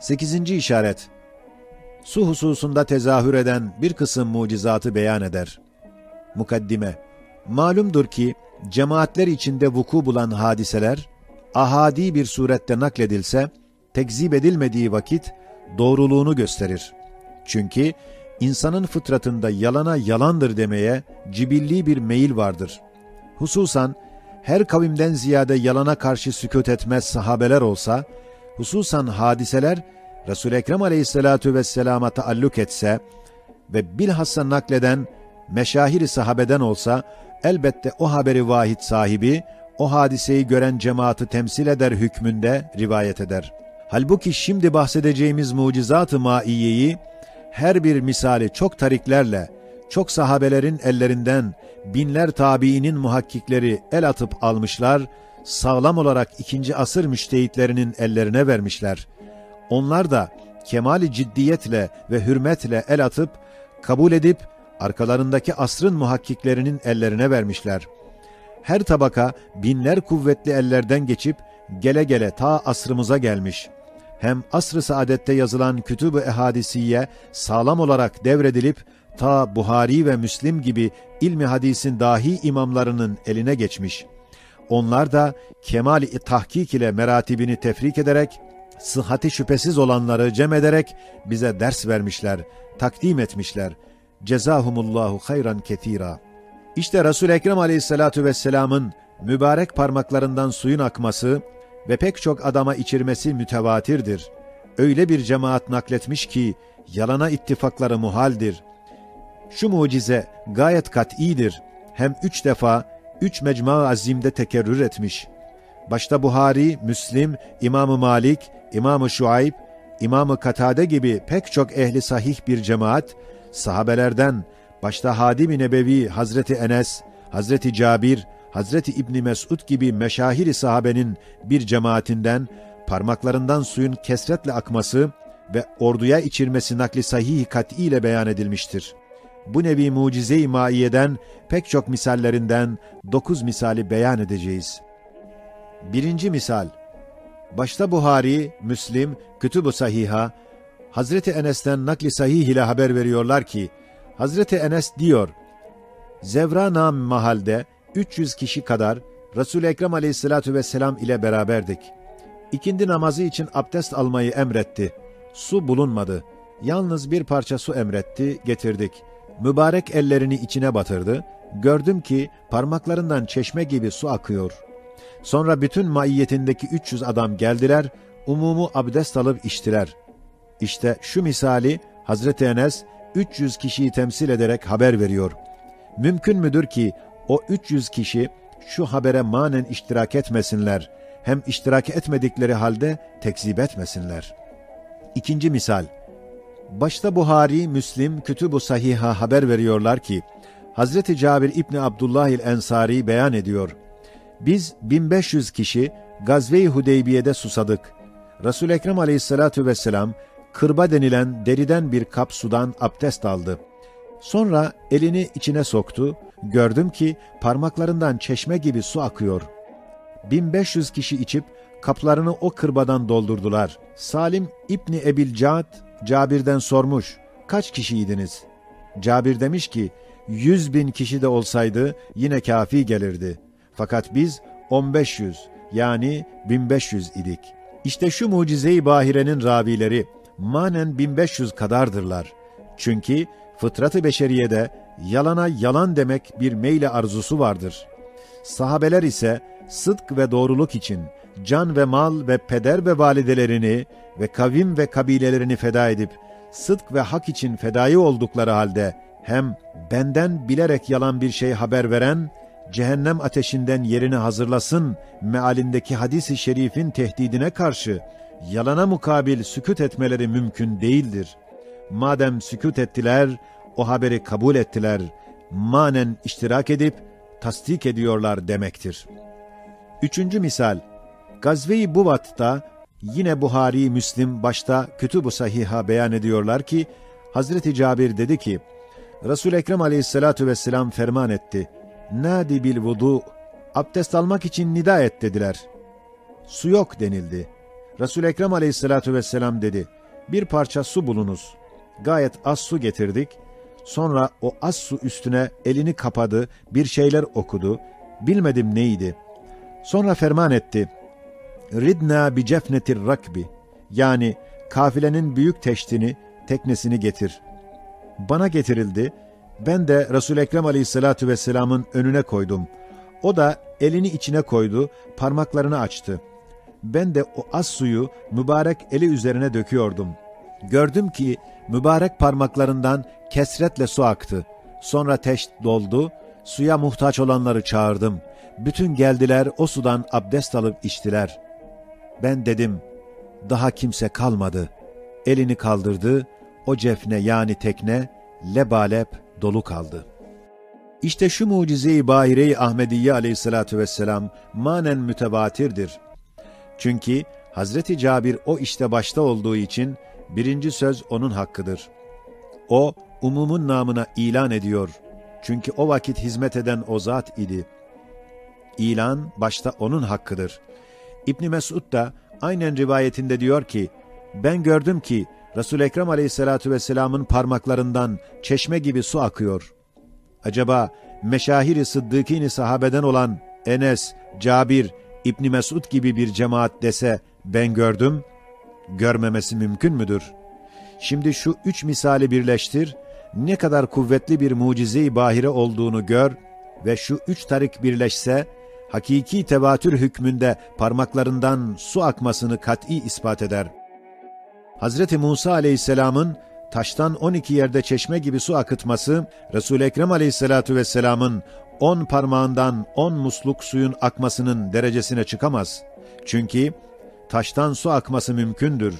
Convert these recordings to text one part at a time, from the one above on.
Sekizinci işaret. Su hususunda tezahür eden bir kısım mucizatı beyan eder. Mukaddime. Malumdur ki, cemaatler içinde vuku bulan hadiseler, ahadi bir surette nakledilse, tekzip edilmediği vakit, doğruluğunu gösterir. Çünkü, insanın fıtratında yalana yalandır demeye cibilli bir meyil vardır. Hususan, her kavimden ziyade yalana karşı sükut etmez sahabeler olsa, hususan hadiseler, Resul-i Ekrem aleyhissalatu vesselama taalluk etse ve bilhassa nakleden meşahiri sahabeden olsa, elbette o haberi vahid sahibi, o hadiseyi gören cemaati temsil eder hükmünde rivayet eder. Halbuki şimdi bahsedeceğimiz mucizat-ı maiyeyi, her bir misali çok tariklerle, çok sahabelerin ellerinden, binler tabiinin muhakkikleri el atıp almışlar, sağlam olarak ikinci asır müştehitlerinin ellerine vermişler. Onlar da kemali ciddiyetle ve hürmetle el atıp, kabul edip, arkalarındaki asrın muhakkiklerinin ellerine vermişler. Her tabaka binler kuvvetli ellerden geçip, gele gele ta asrımıza gelmiş. Hem asr-ı saadette yazılan kütüb-ü ehadisiye sağlam olarak devredilip, ta Buhari ve Müslim gibi ilmi hadisin dahi imamlarının eline geçmiş. Onlar da kemali tahkik ile meratibini tefrik ederek, sıhhati şüphesiz olanları cem ederek bize ders vermişler, takdim etmişler. Cezahumullahu hayran ketira. İşte Resul Ekrem Aleyhissalatu vesselam'ın mübarek parmaklarından suyun akması ve pek çok adama içirmesi mütevatirdir. Öyle bir cemaat nakletmiş ki yalana ittifakları muhaldir. Şu mucize gayet kat'idir. Hem üç defa, üç mecma azimde tekerrür etmiş. Başta Buhari, Müslim, İmam-ı Malik, İmam-ı Şuayb, İmam-ı Katade gibi pek çok ehli sahih bir cemaat, sahabelerden, başta Hadim-i Nebevi Hazreti Enes, Hazreti Cabir, Hazreti İbni Mesud gibi meşahiri sahabenin bir cemaatinden parmaklarından suyun kesretle akması ve orduya içirmesi nakli sahih kat'i ile beyan edilmiştir. Bu nevi mucize-i maiyeden pek çok misallerinden dokuz misali beyan edeceğiz. Birinci misal, başta Buhari, Müslim, Kütüb-ü Sahiha, Hazreti Enes'ten nakli sahih ile haber veriyorlar ki, Hazreti Enes diyor, Zevra nam mahalde 300 kişi kadar Resul-i Ekrem aleyhissalatu vesselam ile beraberdik. İkindi namazı için abdest almayı emretti. Su bulunmadı. Yalnız bir parça su emretti, getirdik. Mübarek ellerini içine batırdı. Gördüm ki parmaklarından çeşme gibi su akıyor. Sonra bütün maiyetindeki 300 adam geldiler, umumu abdest alıp içtiler. İşte şu misali Hazreti Enes 300 kişiyi temsil ederek haber veriyor. Mümkün müdür ki o 300 kişi şu habere manen iştirak etmesinler, hem iştirak etmedikleri halde tekzip etmesinler. İkinci misal, başta Buhari, Müslim, Kütüb-ü Sahiha haber veriyorlar ki, Hazreti Cabir İbni Abdullah el Ensari beyan ediyor. Biz 1500 kişi Gazve-i Hudeybiye'de susadık. Resul Ekrem Aleyhissalatu vesselam kırba denilen deriden bir kap sudan abdest aldı. Sonra elini içine soktu. Gördüm ki parmaklarından çeşme gibi su akıyor. 1500 kişi içip kaplarını o kırbadan doldurdular. Salim İbni Ebil Cad Cabir'den sormuş. Kaç kişiydiniz? Cabir demiş ki, yüz bin kişi de olsaydı yine kafi gelirdi. Fakat biz 1500 yani 1500 idik. İşte şu mucize-i bahirenin ravileri manen 1500 kadardırlar. Çünkü fıtratı beşeriyede yalana yalan demek bir meyle arzusu vardır. Sahabeler ise sıdk ve doğruluk için can ve mal ve peder ve validelerini ve kavim ve kabilelerini feda edip sıdk ve hak için fedai oldukları halde hem benden bilerek yalan bir şey haber veren cehennem ateşinden yerini hazırlasın mealindeki hadis-i şerifin tehdidine karşı yalana mukabil sükut etmeleri mümkün değildir. Madem sükut ettiler, o haberi kabul ettiler, manen iştirak edip tasdik ediyorlar demektir. Üçüncü misal, Gazve-i Buvat'ta yine Buhari, Müslim başta Kütüb-ü Sahiha beyan ediyorlar ki, Hazreti Cabir dedi ki, Resul Ekrem Aleyhissalatu vesselam ferman etti. Nadi bil vudu. Abdest almak için nida et dediler. Su yok denildi. Resul Ekrem Aleyhissalatu vesselam dedi. Bir parça su bulunuz. Gayet az su getirdik. Sonra o az su üstüne elini kapadı, bir şeyler okudu. Bilmedim neydi. Sonra ferman etti. Ridna bi cefnetir rakbi. Yani kafilenin büyük teştini, teknesini getir. Bana getirildi. Ben de Resul Ekrem Aleyhissalatu vesselam'ın önüne koydum. O da elini içine koydu, parmaklarını açtı. Ben de o az suyu mübarek eli üzerine döküyordum. Gördüm ki mübarek parmaklarından kesretle su aktı. Sonra teşt doldu, suya muhtaç olanları çağırdım. Bütün geldiler o sudan abdest alıp içtiler. Ben dedim, daha kimse kalmadı. Elini kaldırdı, o cefne yani tekne lebalep dolu kaldı. İşte şu mucize-i bahire-i Ahmediye aleyhissalatu vesselam manen mütevatirdir. Çünkü Hazreti Cabir o işte başta olduğu için birinci söz onun hakkıdır. O, umumun namına ilan ediyor. Çünkü o vakit hizmet eden o zat idi. İlan başta onun hakkıdır. İbn Mesud da aynen rivayetinde diyor ki, ben gördüm ki Resul Ekrem Aleyhissalatu vesselam'ın parmaklarından çeşme gibi su akıyor. Acaba meşahiri sıddıkini sahabeden olan Enes, Cabir, İbn Mesud gibi bir cemaat dese ben gördüm, görmemesi mümkün müdür? Şimdi şu üç misali birleştir, ne kadar kuvvetli bir mucize-i bahire olduğunu gör ve şu üç tarik birleşse, hakiki tevatür hükmünde parmaklarından su akmasını kat'i ispat eder. Hazreti Musa aleyhisselamın taştan 12 yerde çeşme gibi su akıtması, Resul-i Ekrem aleyhissalatu vesselamın on parmağından on musluk suyun akmasının derecesine çıkamaz. Çünkü taştan su akması mümkündür.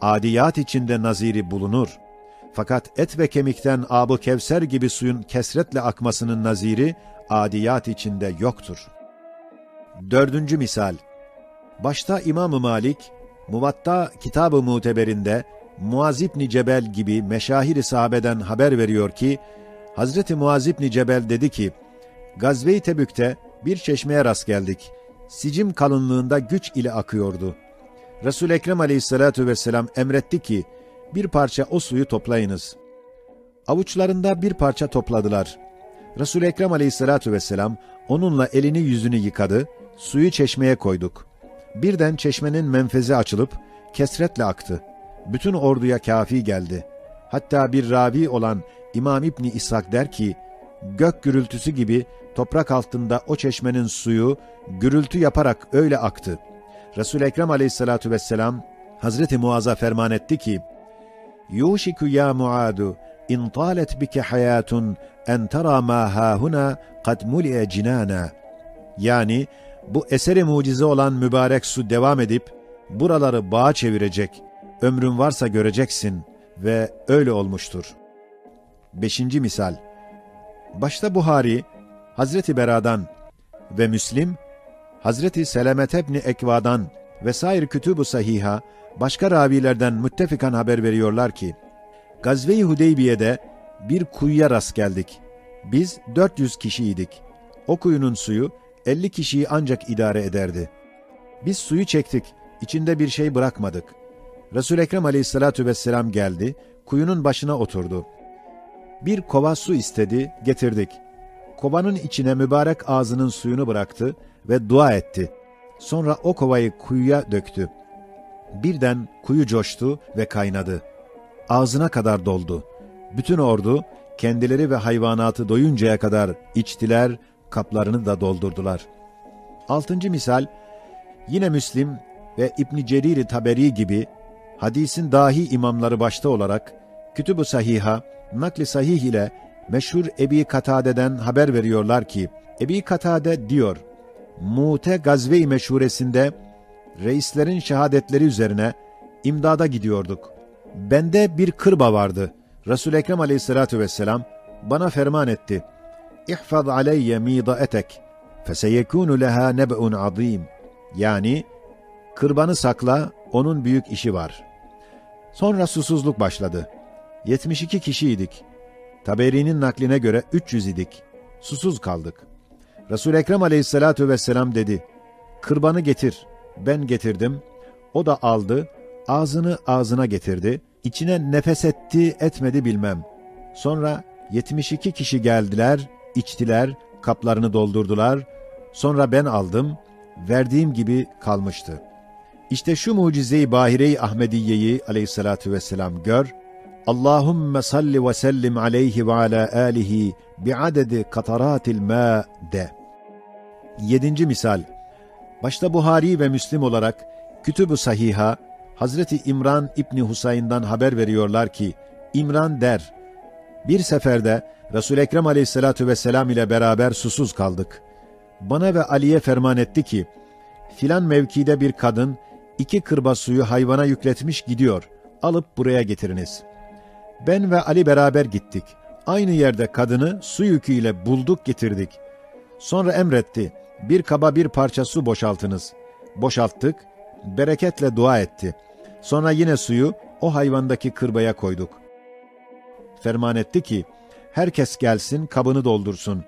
Adiyat içinde naziri bulunur. Fakat et ve kemikten abı kevser gibi suyun kesretle akmasının naziri adiyat içinde yoktur. Dördüncü misal. Başta İmam-ı Malik, Muvatta kitab-ı muteberinde Muaz İbni Cebel gibi meşahir sahabeden haber veriyor ki, Hazreti Muaz İbni Cebel dedi ki, Gazve-i Tebük'te bir çeşmeye rast geldik. Sicim kalınlığında güç ile akıyordu. Resul Ekrem Aleyhissalatu vesselam emretti ki bir parça o suyu toplayınız. Avuçlarında bir parça topladılar. Resul Ekrem Aleyhissalatu vesselam onunla elini yüzünü yıkadı, suyu çeşmeye koyduk. Birden çeşmenin menfezi açılıp kesretle aktı. Bütün orduya kafi geldi. Hatta bir ravi olan İmam İbni İshak der ki, gök gürültüsü gibi toprak altında o çeşmenin suyu gürültü yaparak öyle aktı. resul Ekrem aleyhissalatu vesselam Hazreti Muaz'a ferman etti ki, Yuşiku ya Muadu, in talet bike hayatun en tara ma hahuna kad muli'e cinana. Yani bu eseri mucize olan mübarek su devam edip buraları bağa çevirecek. Ömrün varsa göreceksin ve öyle olmuştur. Beşinci misal. Başta Buhari, Hazreti Bera'dan ve Müslim, Hazreti Selamet ebni Ekva'dan vesaire kütüb-ü sahiha, başka ravilerden müttefikan haber veriyorlar ki, Gazve-i Hudeybiye'de bir kuyuya rast geldik. Biz 400 kişiydik. O kuyunun suyu 50 kişiyi ancak idare ederdi. Biz suyu çektik, içinde bir şey bırakmadık. Resul Ekrem Aleyhissalatu vesselam geldi, kuyunun başına oturdu. Bir kova su istedi, getirdik. Kovanın içine mübarek ağzının suyunu bıraktı ve dua etti. Sonra o kovayı kuyuya döktü. Birden kuyu coştu ve kaynadı. Ağzına kadar doldu. Bütün ordu kendileri ve hayvanatı doyuncaya kadar içtiler, kaplarını da doldurdular. Altıncı misal, yine Müslim ve İbn Cerir Taberi gibi hadisin dahi imamları başta olarak Kütüb-ü Sahiha, nakli sahih ile meşhur Ebi Katade'den haber veriyorlar ki, Ebi Katade diyor, Mute Gazve-i Meşhuresinde reislerin şehadetleri üzerine imdada gidiyorduk. Bende bir kırba vardı. Resul-i Ekrem aleyhissalatu vesselam bana ferman etti. İhfaz aleyye midaetek feseyekûnu leha neb'un azîm. Yani kırbanı sakla, onun büyük işi var. Sonra susuzluk başladı. 72 kişiydik. Taberi'nin nakline göre 300 idik. Susuz kaldık. Resul Ekrem Aleyhissalatu vesselam dedi: "Kırbanı getir." Ben getirdim. O da aldı, ağzını ağzına getirdi, içine nefes etti etmedi bilmem. Sonra 72 kişi geldiler, içtiler, kaplarını doldurdular. Sonra ben aldım, verdiğim gibi kalmıştı. İşte şu mucize-i bahire-i Ahmediye'yi aleyhissalatu vesselam gör. Allahümme salli ve sellim aleyhi ve ala alihi bi'adedi kataratil ma de. Yedinci misal. Başta Buhari ve Müslim olarak Kütüb-ü Sahiha Hazreti İmran İbni Husayn'dan haber veriyorlar ki İmran der bir seferde Resul Ekrem Aleyhissalatu vesselam ile beraber susuz kaldık. Bana ve Ali'ye ferman etti ki filan mevkide bir kadın iki kırba suyu hayvana yükletmiş gidiyor. Alıp buraya getiriniz. Ben ve Ali beraber gittik. Aynı yerde kadını su yüküyle bulduk getirdik. Sonra emretti. Bir kaba bir parça su boşaltınız. Boşalttık. Bereketle dua etti. Sonra yine suyu o hayvandaki kırbaya koyduk. Ferman etti ki, herkes gelsin kabını doldursun.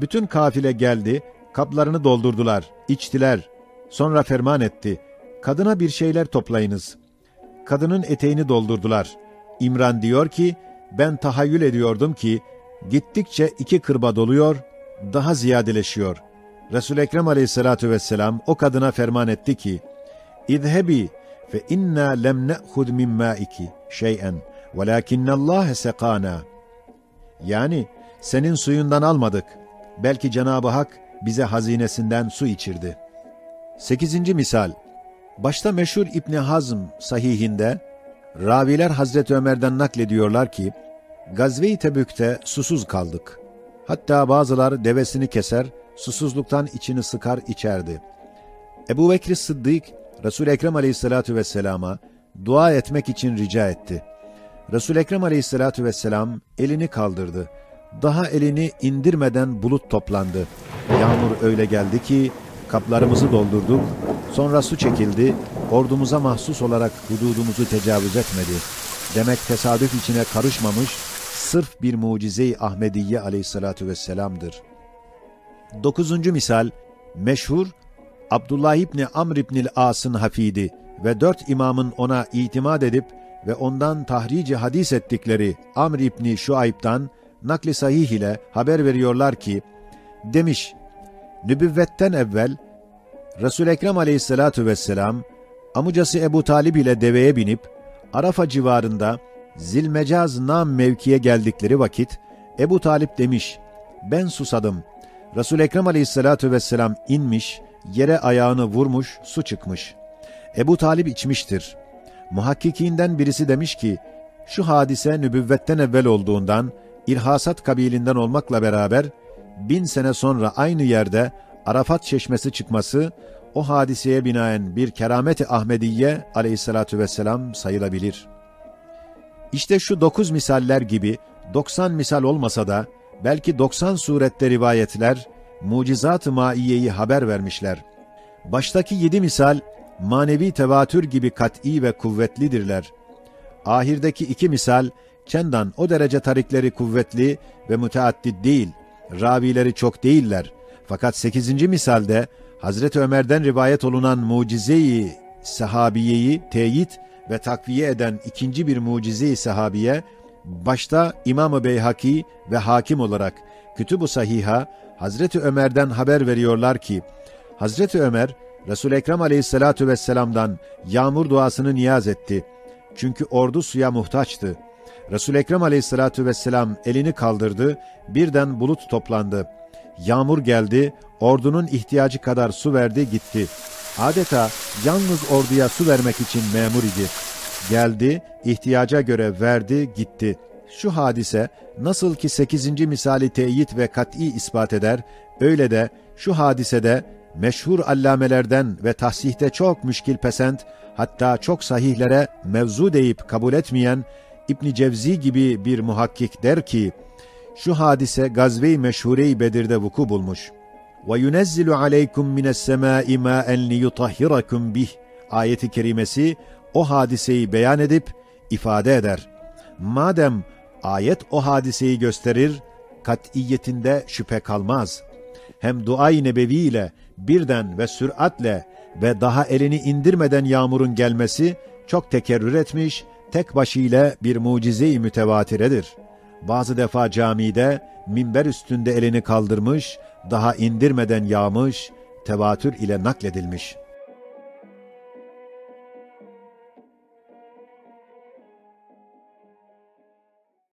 Bütün kafile geldi, kaplarını doldurdular, içtiler. Sonra ferman etti, kadına bir şeyler toplayınız. Kadının eteğini doldurdular. İmran diyor ki, ben tahayyül ediyordum ki, gittikçe iki kırba doluyor, daha ziyadeleşiyor. resul Ekrem aleyhissalatu vesselam o kadına ferman etti ki, İzhebi fe inna lem ne'hud min ma'iki şey'en velakinnallâhe sekâna. Yani senin suyundan almadık. Belki Cenab-ı Hak bize hazinesinden su içirdi. Sekizinci misal. Başta meşhur İbni Hazm sahihinde, raviler Hazreti Ömer'den naklediyorlar ki, Gazve-i Tebük'te susuz kaldık. Hatta bazılar devesini keser, susuzluktan içini sıkar içerdi. Ebu Bekir Sıddık, resul Ekrem aleyhissalatu vesselama dua etmek için rica etti. Resul Ekrem aleyhissalatu vesselam elini kaldırdı. Daha elini indirmeden bulut toplandı. Yağmur öyle geldi ki kaplarımızı doldurduk. Sonra su çekildi. Ordumuza mahsus olarak hududumuzu tecavüz etmedi. Demek tesadüf içine karışmamış, sırf bir mucize-i Ahmediye aleyhissalatu vesselam'dır. Dokuzuncu misal, meşhur Abdullah İbni Amr İbnil As'ın hafidi ve dört imamın ona itimat edip ve ondan tahrici hadis ettikleri Amr İbni Şuayb'dan nakli sahih ile haber veriyorlar ki, demiş, nübüvvetten evvel resul Ekrem aleyhissalatu vesselam, amucası Ebu Talib ile deveye binip, Arafa civarında Zilmecaz nam mevkiye geldikleri vakit, Ebu Talip demiş, ben susadım. resul Ekrem aleyhissalatu vesselam inmiş, yere ayağını vurmuş, su çıkmış. Ebu Talip içmiştir. Muhakkikinden birisi demiş ki, şu hadise nübüvvetten evvel olduğundan, İrhasat kabilinden olmakla beraber, bin sene sonra aynı yerde Arafat çeşmesi çıkması, o hadiseye binaen bir keramet-i Ahmediye aleyhissalatu vesselam sayılabilir. İşte şu dokuz misaller gibi, doksan misal olmasa da, belki doksan surette rivayetler, mucizat-ı maiyeyi haber vermişler. Baştaki yedi misal, manevi tevatür gibi kat'î ve kuvvetlidirler. Ahirdeki iki misal, çendan o derece tarikleri kuvvetli ve müteaddid değil, ravileri çok değiller. Fakat sekizinci misalde, Hazreti Ömer'den rivayet olunan mucizeyi sahabiyeyi teyit ve takviye eden ikinci bir mucize-i sahabiye, başta İmam-ı Beyhaki ve hakim olarak Kütüb-ü Sahiha, Hazreti Ömer'den haber veriyorlar ki, Hazreti Ömer, Resul Ekrem Aleyhissalatu vesselam'dan yağmur duasını niyaz etti. Çünkü ordu suya muhtaçtı. Resul Ekrem Aleyhissalatu vesselam elini kaldırdı, birden bulut toplandı. Yağmur geldi, ordunun ihtiyacı kadar su verdi gitti. Adeta yalnız orduya su vermek için memur idi. Geldi, ihtiyaca göre verdi, gitti. Şu hadise nasıl ki sekizinci misali teyit ve kat'i ispat eder, öyle de şu hadisede meşhur allamelerden ve tahsihte çok müşkil pesent, hatta çok sahihlere mevzu deyip kabul etmeyen İbn Cevzi gibi bir muhakkik der ki, şu hadise gazve-i meşhure-i Bedir'de vuku bulmuş. Ve yunezzilu aleykum mines semâi mâen liyutahhirakum bih ayeti kerimesi o hadiseyi beyan edip ifade eder. Madem ayet o hadiseyi gösterir, kat'iyetinde şüphe kalmaz. Hem dua-i nebevi ile birden ve süratle ve daha elini indirmeden yağmurun gelmesi çok tekerrür etmiş, tek başıyla bir mucize-i mütevatiredir. Bazı defa camide minber üstünde elini kaldırmış, daha indirmeden yağmış, tevatür ile nakledilmiş.